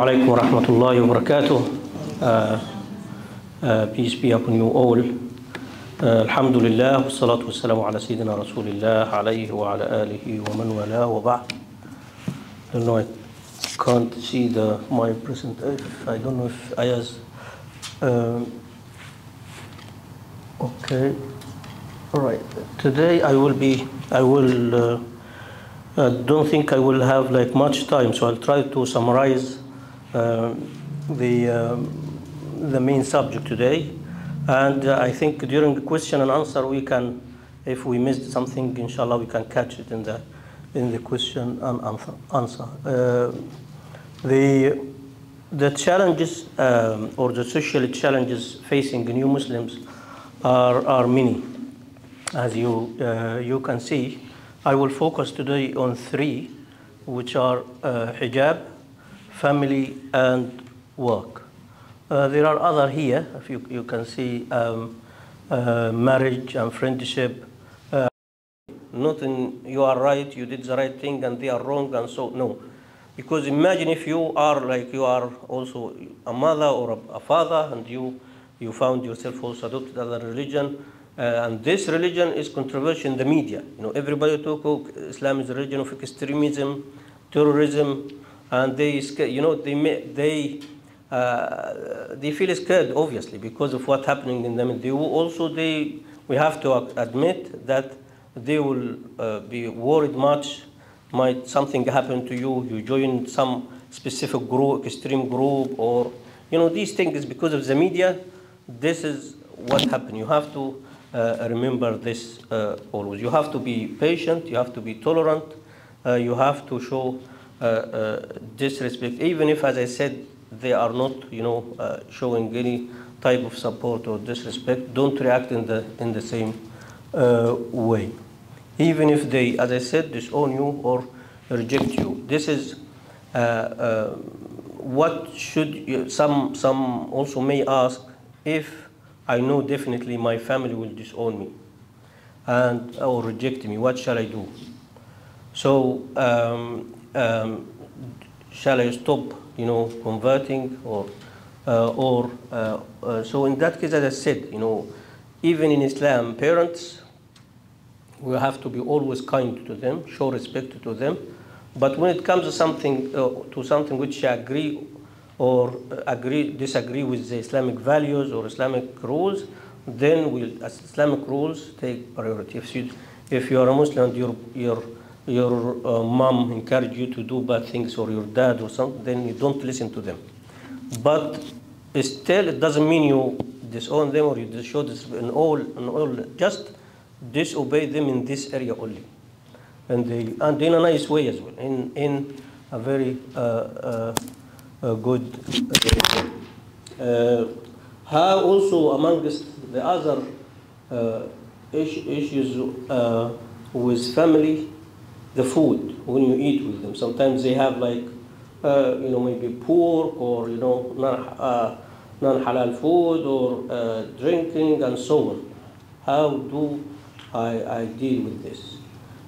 Alaikum wa rahmatullahi wa barakatuh. Uh, uh, peace be upon you all. Uh, Alhamdulillah, wassalatu wassalamu ala Sayyidina Rasulillah, alayhi wa ala alihi wa man wala wa ba'd. I don't know, I can't see the, my presentation. I don't know if Ayaz. Um, okay. All right. Today I will be, I will, uh, I don't think I will have like much time, so I'll try to summarize uh, the, um, the main subject today. And uh, I think during the question and answer, we can, if we missed something, inshallah, we can catch it in the, in the question and answer. answer. Uh, the, the challenges um, or the social challenges facing new Muslims are, are many. As you, uh, you can see, I will focus today on three, which are uh, hijab, family, and work. Uh, there are other here, if you, you can see um, uh, marriage and friendship. Uh, not in you are right, you did the right thing, and they are wrong, and so no. Because imagine if you are like you are also a mother or a, a father, and you you found yourself also adopted other religion, uh, and this religion is controversial in the media. You know, everybody talk Islam is a religion of extremism, terrorism, and they, you know, they they uh, they feel scared, obviously, because of what's happening in them. They will also they we have to admit that they will uh, be worried much. Might something happen to you? You join some specific group, extreme group, or you know these things because of the media. This is what happened. You have to remember this uh, always. You have to be patient. You have to be tolerant. Uh, you have to show uh, uh, disrespect, even if, as I said, they are not, you know, uh, showing any type of support or disrespect. Don't react in the in the same uh, way, even if they, as I said, disown you or reject you. This is uh, uh, what should you, some some also may ask if I know definitely my family will disown me and or reject me. What shall I do? So um, um, shall I stop, you know, converting or uh, or uh, uh, so in that case, as I said, you know, even in Islam, parents we have to be always kind to them, show respect to them. But when it comes to something uh, to something which I agree or agree disagree with the Islamic values or Islamic rules, then we'll, Islamic rules take priority. If you if you are a Muslim and your your your uh, mom encourage you to do bad things or your dad or something, then you don't listen to them. But still, it doesn't mean you disown them or you show this in all, in all. Just disobey them in this area only, and they, and in a nice way as well, in in a very uh, uh, good. Uh, how also amongst the other uh, issues uh, with family, the food when you eat with them. Sometimes they have like, uh, you know, maybe pork or you know non uh, non halal food or uh, drinking and so on. How do I, I deal with this,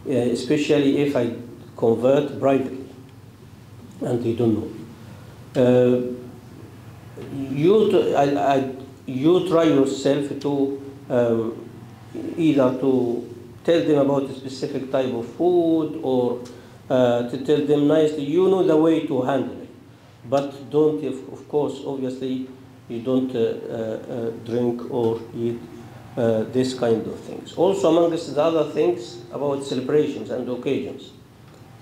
uh, especially if I convert privately and they don't know. Uh, you, I, I, you try yourself to um, either to tell them about a specific type of food or uh, to tell them nicely. You know the way to handle it, but don't, of course, obviously, you don't uh, uh, uh, drink or eat uh, this kind of things. Also, amongst the other things about celebrations and occasions,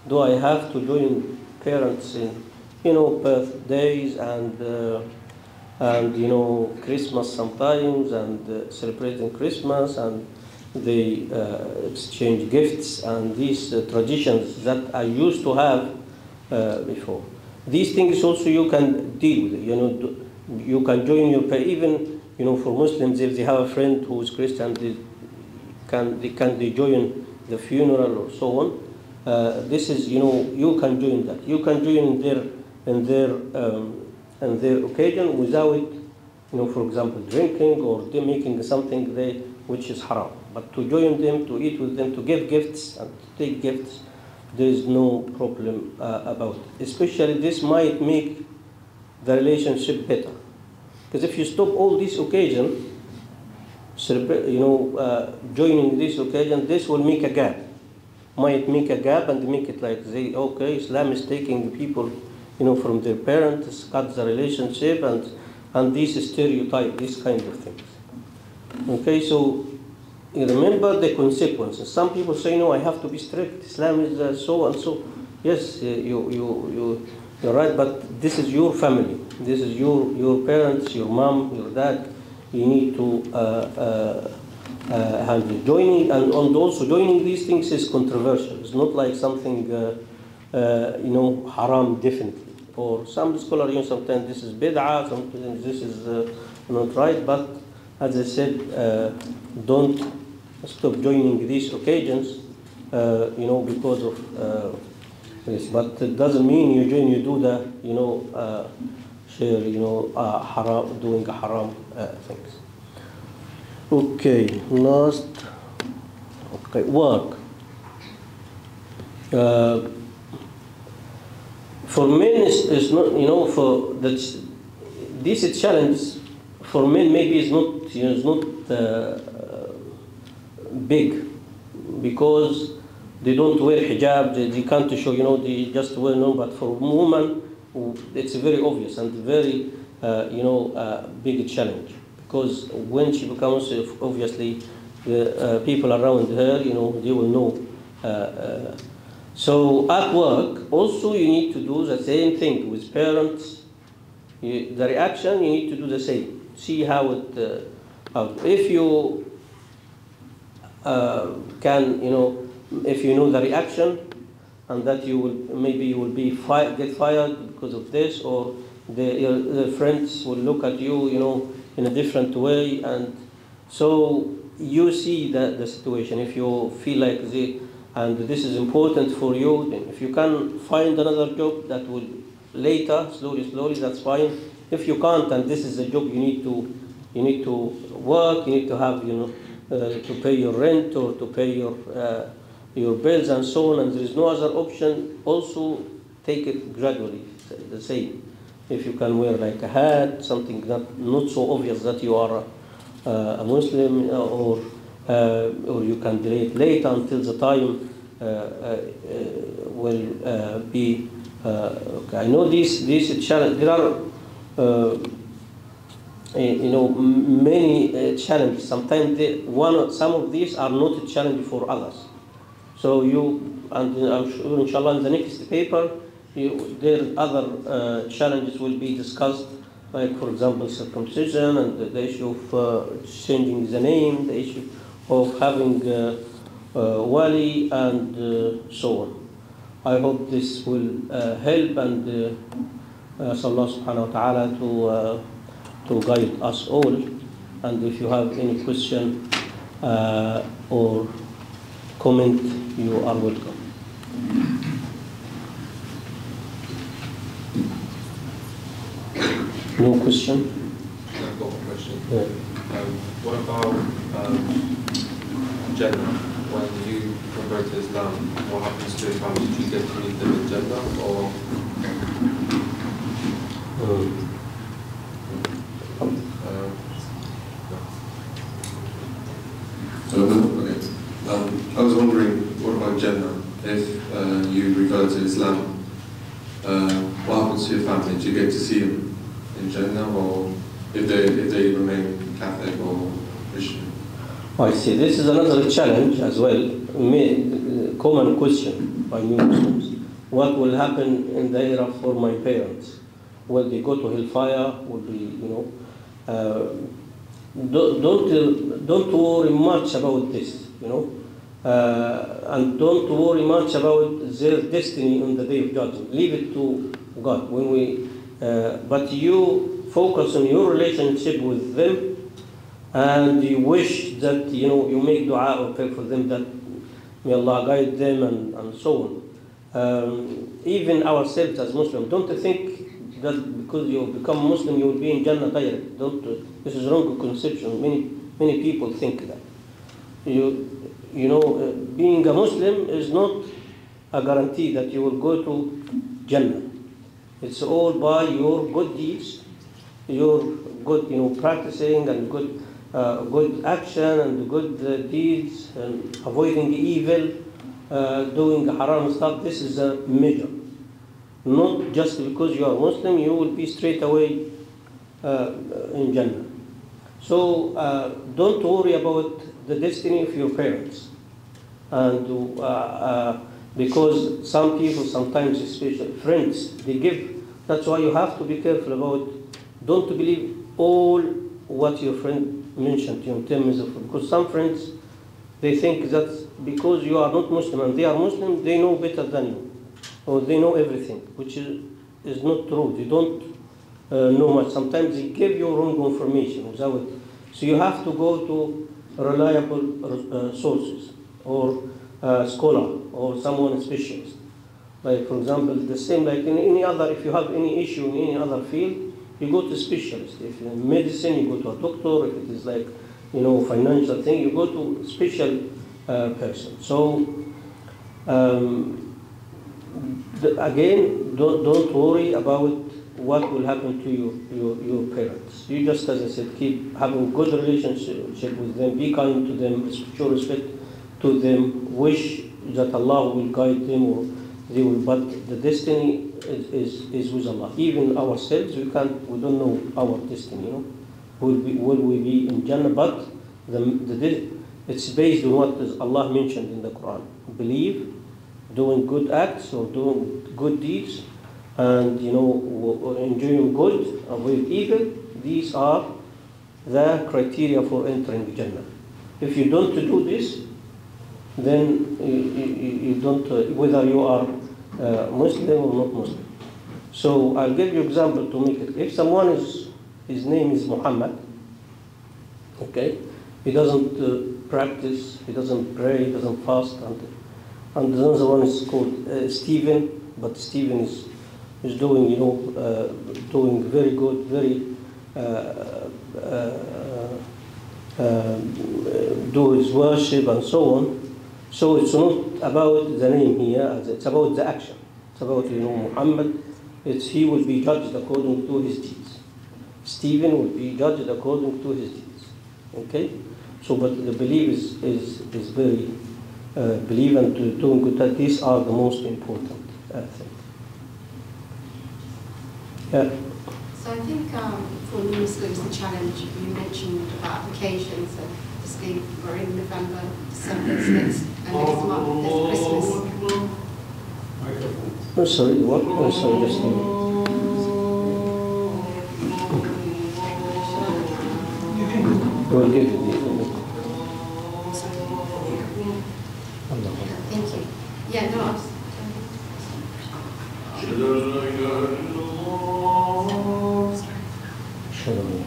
do I have to join parents in, you know, birthdays and uh, and you know Christmas sometimes and uh, celebrating Christmas and they uh, exchange gifts and these uh, traditions that I used to have uh, before. These things also you can deal with. You know, you can join your even you know for Muslims if they have a friend who is Christian, they can they can they join the funeral or so on. Uh, this is you know you can join that. You can join their in their um, their occasion without you know for example drinking or making something they which is haram. But to join them, to eat with them, to give gifts and to take gifts, there is no problem uh, about it. Especially this might make the relationship better. Because if you stop all these occasions, you know, uh, joining this occasion, this will make a gap. Might make a gap and make it like they, okay, Islam is taking people, you know, from their parents, cut the relationship, and and this stereotype, these kind of things. Okay, so you remember the consequences. Some people say, no, I have to be strict. Islam is uh, so and so. Yes, uh, you, you, you, you're right, but this is your family. This is your, your parents, your mom, your dad. You need to uh, uh, uh, handle. Joining, and, and also joining these things is controversial. It's not like something, uh, you know, haram definitely. Or some scholars, know, sometimes this is bid'ah, sometimes this is uh, not right, but as I said, uh, don't stop joining these occasions, uh, you know, because of uh, this. But it doesn't mean you join, you do the, you know, uh, share, you know, uh, haram, doing haram things. Okay, last, okay, work. Uh, for men, is, is not, you know, for that, this challenge for men maybe is not, you know, is not uh, big because they don't wear hijab, they, they can't show, you know, they just wear no, but for women, it's very obvious and very, uh, you know, uh, big challenge because when she becomes, uh, obviously, the uh, people around her, you know, they will know. So at work, also you need to do the same thing with parents. You, the reaction, you need to do the same. See how it, uh, how, if you uh, can, you know, if you know the reaction, and that you will maybe you will be fi- get fired because of this, or the, your, the friends will look at you, you know, in a different way, and so you see the, the situation. If you feel like the and this is important for you, if you can find another job that will later, slowly, slowly, that's fine. If you can't, and this is a job you need to, you need to work, you need to have, you know, uh, to pay your rent or to pay your uh, your bills and so on, and there is no other option. Also, take it gradually, the same. If you can wear like a hat, something not not so obvious that you are a, a Muslim, or uh, or you can delay it later until the time uh, uh, will uh, be. okay. I know these these challenge. There are you know many uh, challenges. Sometimes one some of these are not a challenge for others. So you and I'm sure inshallah in the next paper you, there other uh, challenges will be discussed, like for example circumcision and the, issue of uh, changing the name, the issue of having uh, uh, wali and uh, so on. I hope this will uh, help and uh, Allah subhanahu wa ta'ala to uh, to guide us all. And if you have any question uh, or comment, you are welcome. No question? I've got a question. Yeah. Um, what about um, Jannah? When you convert to Islam, what happens to your family? Do you get to meet them in Jannah or Um, uh, Okay. Um, I was wondering, what about Jannah? If uh, you revert to Islam, uh, what happens to your family? Do you get to see them in Jannah, or if they if they remain Catholic or Christian? I see. This is another challenge as well. May, common question by new Muslims. What will happen in the era for my parents? Will they go to hellfire? Will be, you know? Uh, don't don't, don't worry much about this, you know, uh, and don't worry much about their destiny on the day of judgment. Leave it to God. When we, uh, but you focus on your relationship with them and you wish that you know you make dua or pray for them that may Allah guide them and, and so on. Um, even ourselves as Muslims, don't think that because you become Muslim you will be in Jannah direct. Don't. This is wrong conception. Many many people think that. You you know uh, being a Muslim is not a guarantee that you will go to Jannah. It's all by your good deeds, your good, you know, practicing and good, uh, good action and good uh, deeds and avoiding evil, uh, doing haram stuff. This is a measure. Not just because you are Muslim, you will be straight away uh, in Jannah. So don't worry about the destiny of your parents. And uh, uh, because some people, sometimes especially friends, they give. That's why you have to be careful about. Don't believe all what your friend mentioned in terms of because some friends they think that because you are not Muslim and they are Muslim, they know better than you, or they know everything, which is, is not true. They don't uh, know much. Sometimes they give you wrong information without. So you have to go to reliable uh, sources or uh, scholar or someone specialist. Like for example, the same like in any other. If you have any issue in any other field, you go to specialist. If in medicine, you go to a doctor. If it is like you know financial thing, you go to special uh, person. So um, the, again, don't, don't worry about what will happen to your, your, your parents. You just, as I said, keep having good relationship with them, be kind to them, show respect to them, wish that Allah will guide them or they will, but the destiny is, is, is with Allah. Even ourselves, we can't, we don't know our destiny, you know. Will, we, will we be in Jannah? But the, the, it's based on what Allah mentioned in the Quran. Believe, doing good acts or doing good deeds, and you know enjoying good, avoid evil. These are the criteria for entering Jannah. If you don't do this, then you, you, you don't uh, whether you are Muslim or not Muslim. So I'll give you example to make it. If someone is his name is Muhammad, okay, he doesn't uh, practice, he doesn't pray, he doesn't fast, and and another one is called uh, Stephen, but Stephen is is doing you know uh, doing very good, very uh, do his worship and so on. So it's not about the name here; it's about the action. It's about you know Muhammad. It's he will be judged according to his deeds. Stephen will be judged according to his deeds. Okay. So, but the belief is is, is very uh, believe and to doing good. That these are the most important uh, things. Yeah. So I think um, for Muslims, the challenge you mentioned about occasions and obviously we're in November, December, and next month there's Christmas. Oh, sorry, what? Oh, sorry, just a minute. We'll give you the Allah. Thank you. Yeah, no, I was, Shalom.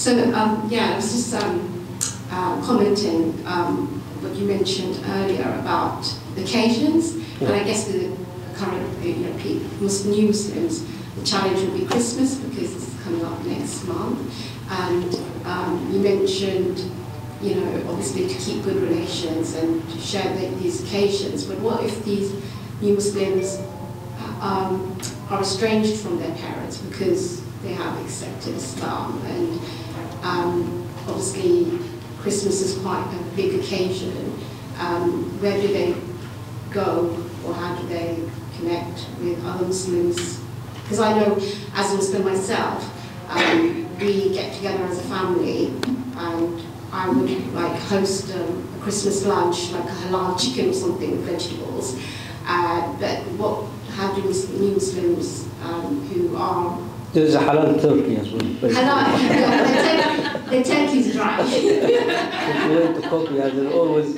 So, um, yeah, I was just um, uh, commenting um, what you mentioned earlier about occasions, and I guess with the current you know, new Muslims, the challenge will be Christmas because it's coming up next month. And um, you mentioned, you know, obviously to keep good relations and to share the, these occasions, but what if these new Muslims um, are estranged from their parents because they have accepted Islam and um, obviously Christmas is quite a big occasion. Where do they go or how do they connect with other Muslims? Because I know as a Muslim myself, um, we get together as a family and I would like host um, a Christmas lunch, like a halal chicken or something with vegetables. Uh, but what, how do new Muslims um, who are There is a halal turkey as well. Halal, yeah, their, tur- their turkey's dry. If you want to cook, yeah, there's always,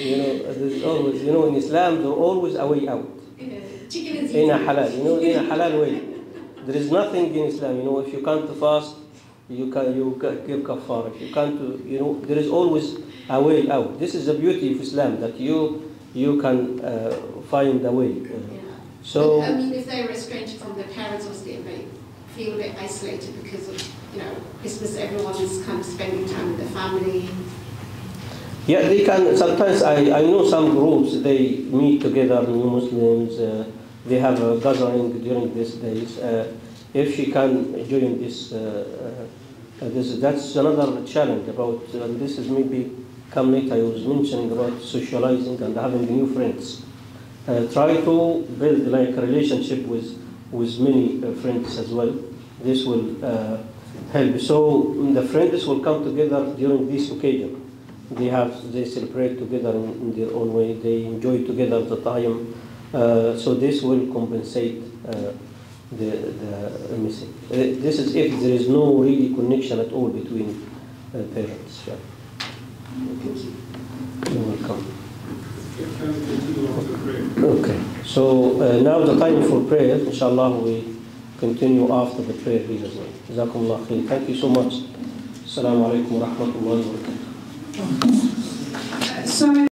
you know, there's always, you know, in Islam, there's always a way out. In a halal, you know, in a halal way. There is nothing in Islam, you know, if you can't fast, you can you ca- give kafara. If you can't, you know, there is always a way out. This is the beauty of Islam that you you can uh, find a way. Yeah. So I mean, if they're estranged from their parents, obviously, they feel a bit isolated because of, you know, Christmas, everyone's kind of spending time with their family. Yeah, they can, sometimes I, I know some groups, they meet together, new Muslims, uh, they have a gathering during these days. Uh, if she can join this, uh, uh, this, that's another challenge about, uh, this is maybe come later, I was mentioning about socializing and having new friends. Uh, try to build like a relationship with, with many uh, friends as well. This will help. So the friends will come together during this occasion. They have they celebrate together in, their own way. They enjoy together the time. Uh, so this will compensate uh, the the missing. Uh, this is if there is no really connection at all between uh, parents. Yeah. You're welcome. Okay, so uh, now the time for prayer, inshallah, we continue after the prayer. Thank you so much. Assalamu alaikum wa rahmatullahi wa barakatuh. So